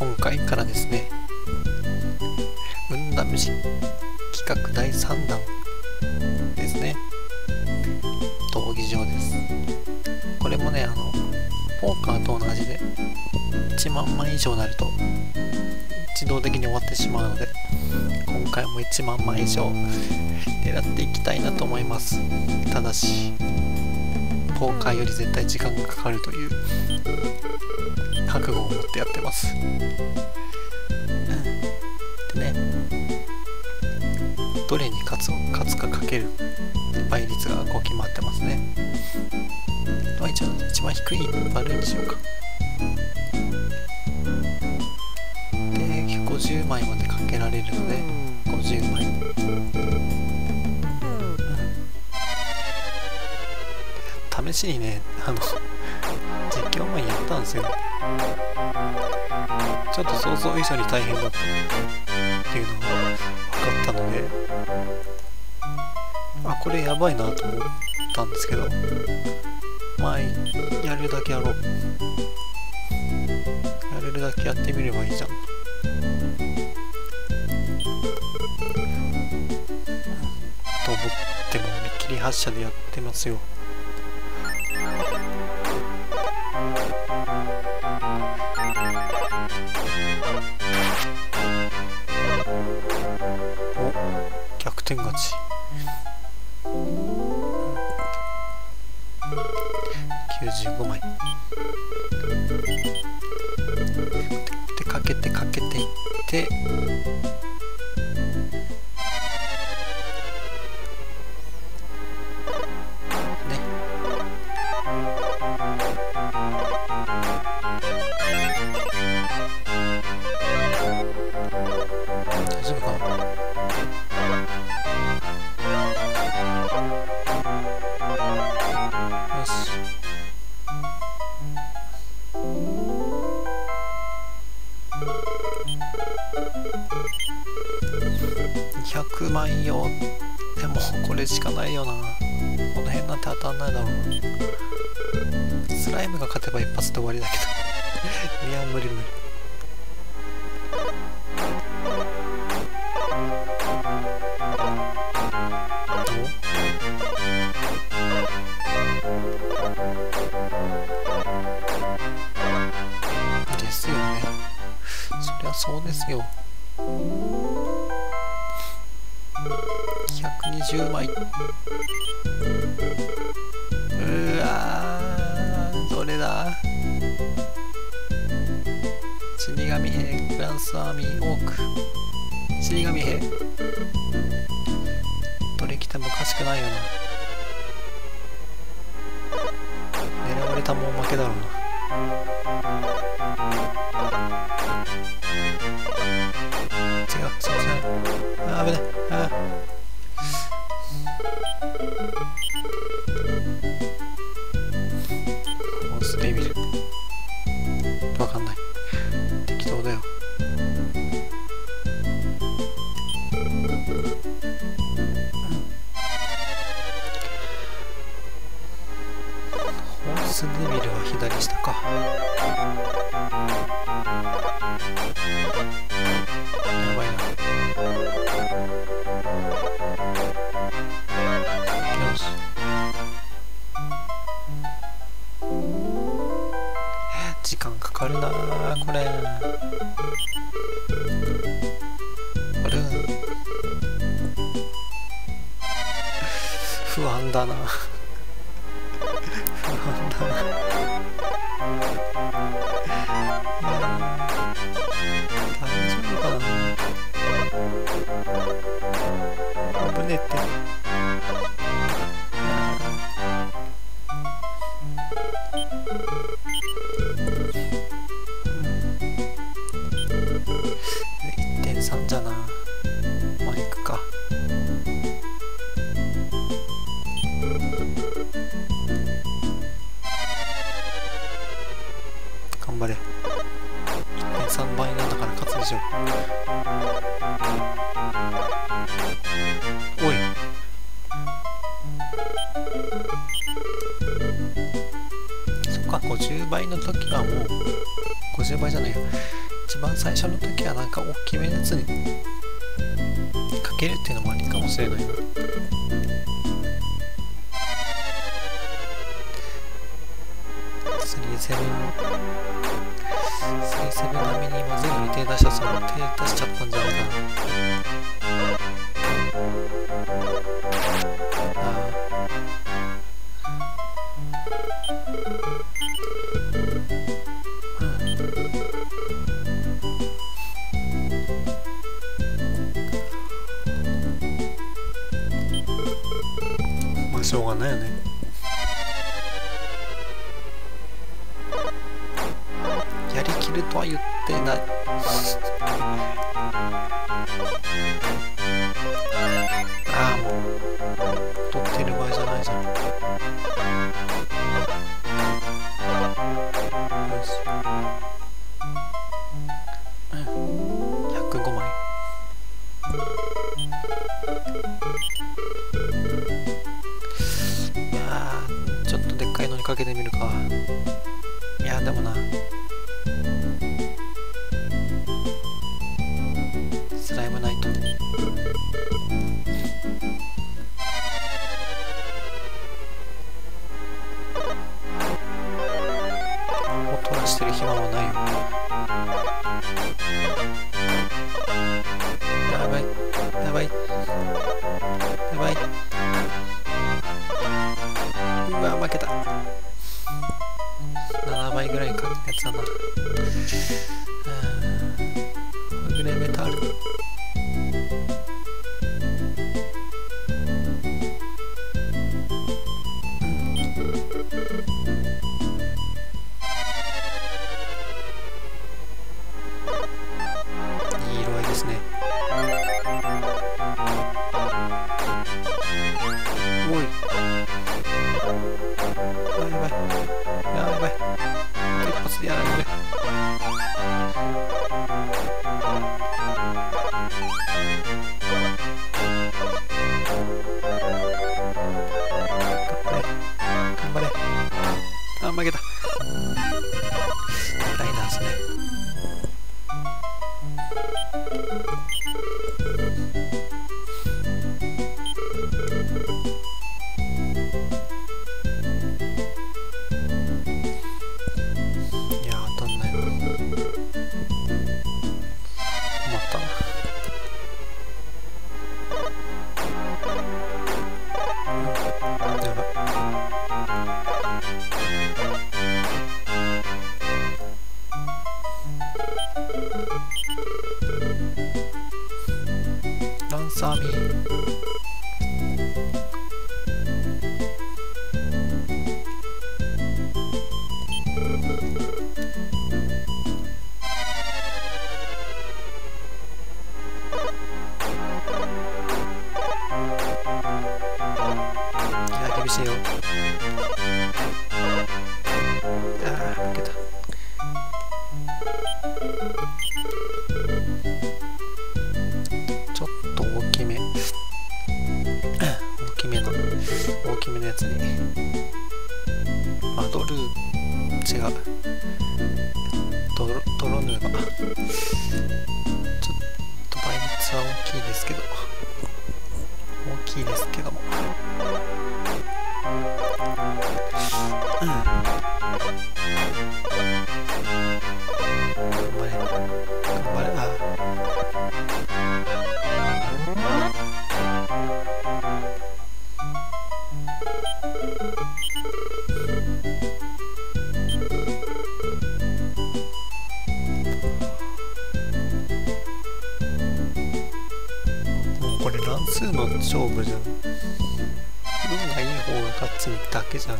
今回からですね運試し企画第3弾ですね。闘技場です。これもねあのポーカーと同じで1万枚以上になると自動的に終わってしまうので今回も1万枚以上狙っていきたいなと思います。ただしポーカーより絶対時間がかかるという覚悟を持ってやってます。でねどれに勝つ勝つかかける倍率がこう決まってますね。まあ一応一番低いバルーンにしようか。で50枚までかけられるので50枚。試しにねあの実況前やったんですよ。ちょっと想像以上に大変だったっていうのが分かったのであこれやばいなと思ったんですけどまあやるだけやろう。やれるだけやってみればいいじゃん。と思っても見切り発車でやってますよ。点勝ち。95枚。200万よでもこれしかないよな。この辺なんて当たんないだろうスライムが勝てば一発で終わりだけど。いや無理無理。ですよね。そりゃそうですよ。120枚。うわーどれだ？死神兵フランスアーミーオーク。死神兵。どれ来てもおかしくないよな。狙われたもん負けだろうな。違うすいません。あ危ない。だな。不安だな大丈夫かな。危ねって50倍の時はもう50倍じゃないよ。一番最初の時はなんか大きめのやつにかけるっていうのもありかもしれないな。37 37並みに今全部手出したその手出しちゃったんじゃないかな。るとは言ってない。ああもう撮ってる場合じゃないじゃん。よし。うん。105枚いやちょっとでっかいのにかけてみる Uh... 数の勝負じゃん。運がいい方が勝つだけじゃん。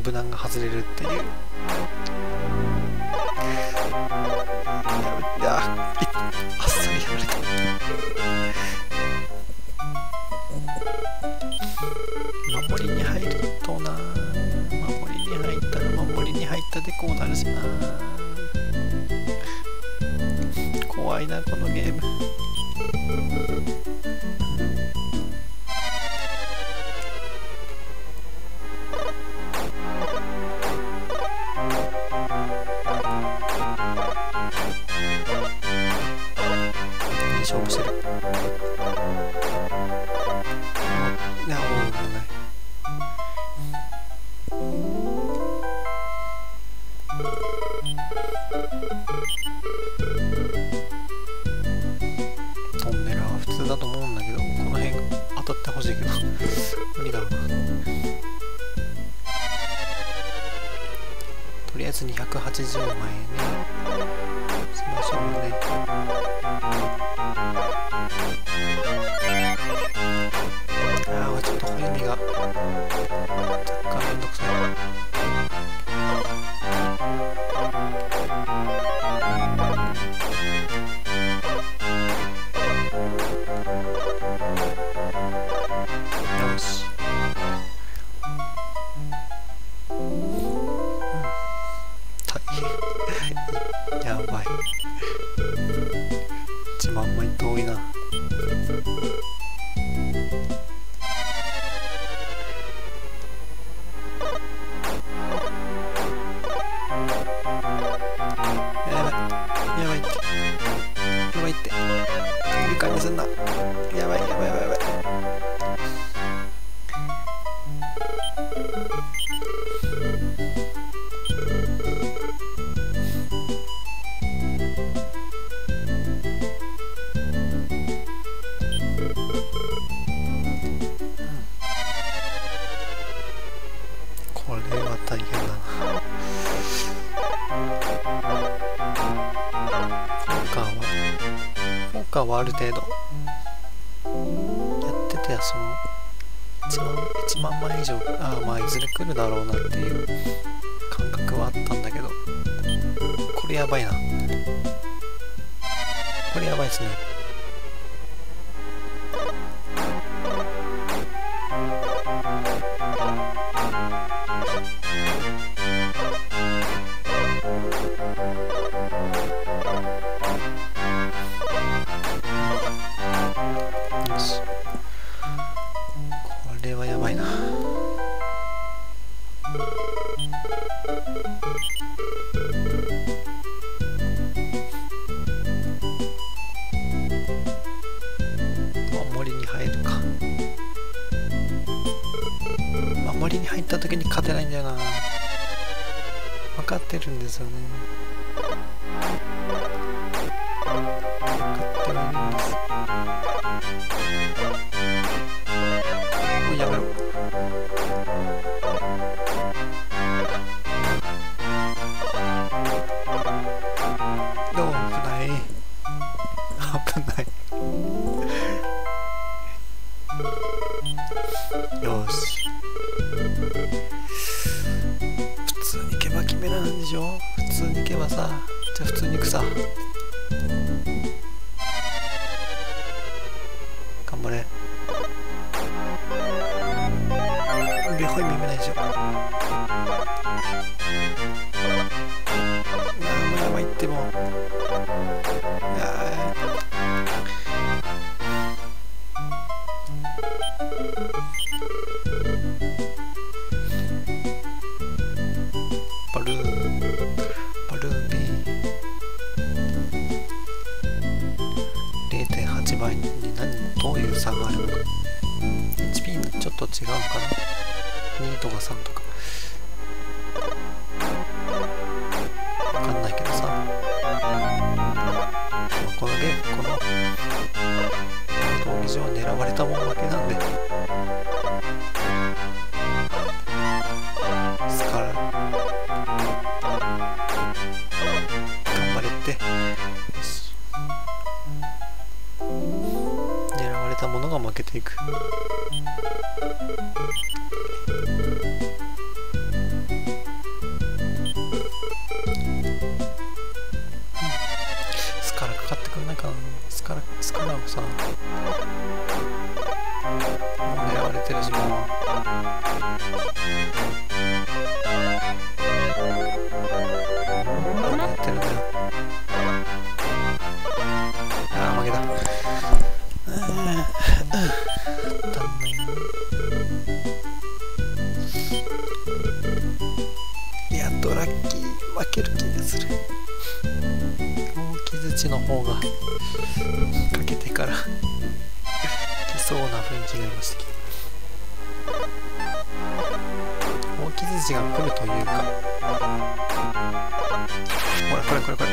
の無難が外れるっていう。あっさりやられた。守りに入るとな守りに入ったら守りに入ったでこうなるしな怖いなこのゲーム。勝負してる。ある程度やっててその1万 ,1 万枚以上ああまあいずれ来るだろうなっていう感覚はあったんだけどこれやばいな。これやばいですね。たものが負けていく。スカラかかってくんないかな。スカラスカラもさ狙われてるし。もういやっとラッキー負ける気がする。大木槌の方がかけてから来そうな雰囲気がありましたけど。大木槌が来るというか。ほらこれこれこれ。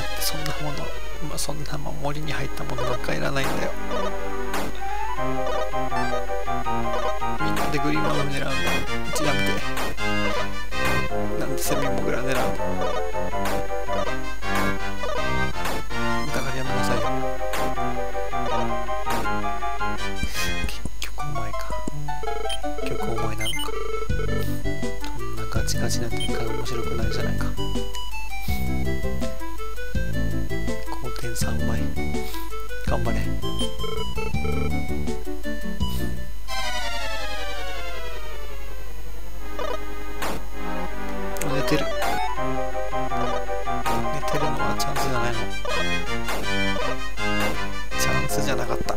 1.1倍になってそんなものまあそんなまあ森に入ったものなんかいらないんだよ。みんなでグリーンマウン狙うんだうちやめて。なんでセミモグラ狙うの？だからやめなさいよ。結局お前か。結局お前なのか。そんなガチガチな展開面白くないじゃないか。高点3倍頑張れ。寝てる。寝てるのはチャンスじゃないの。チャンスじゃなかった。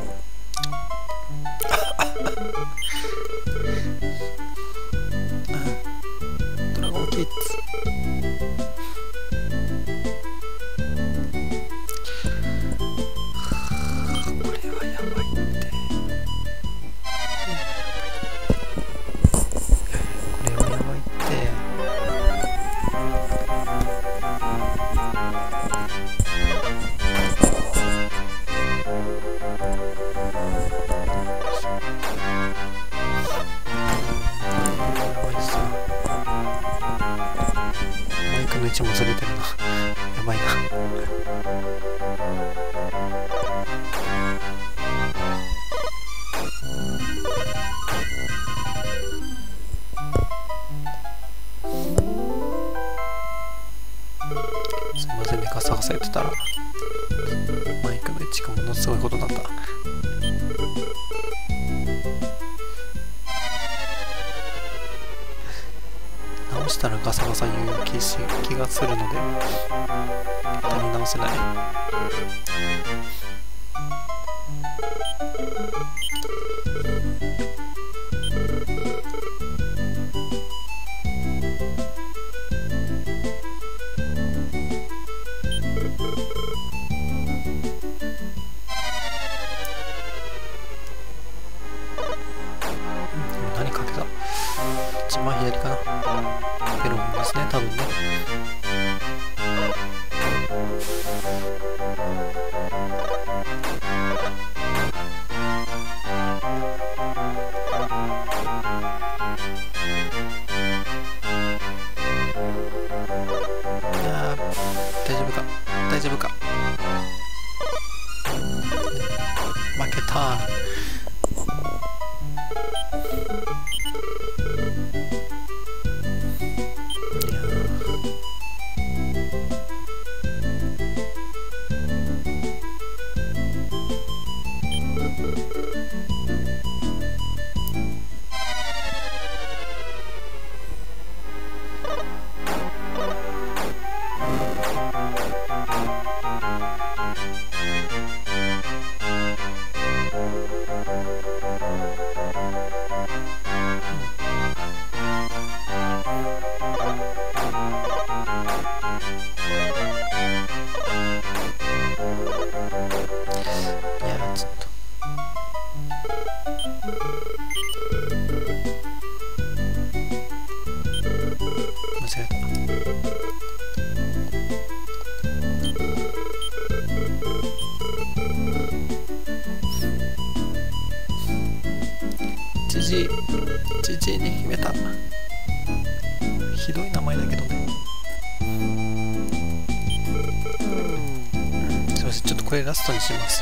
マイクの気し気がするので絶対に直せない。ストにします。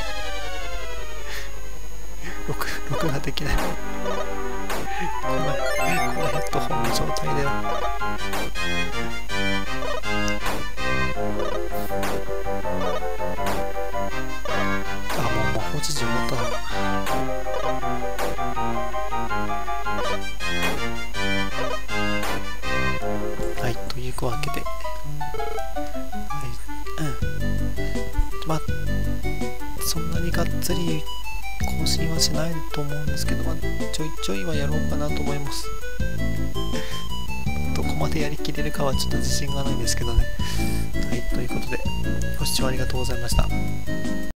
録録画できない。このこのヘッドホンの状態で。はあもうもう放置時終わった。なはいというわけで。つり更新はしないと思うんですけど、まあ、ちょいちょいはやろうかなと思います。どこまでやりきれるかはちょっと自信がないんですけどね。はいということでご視聴ありがとうございました。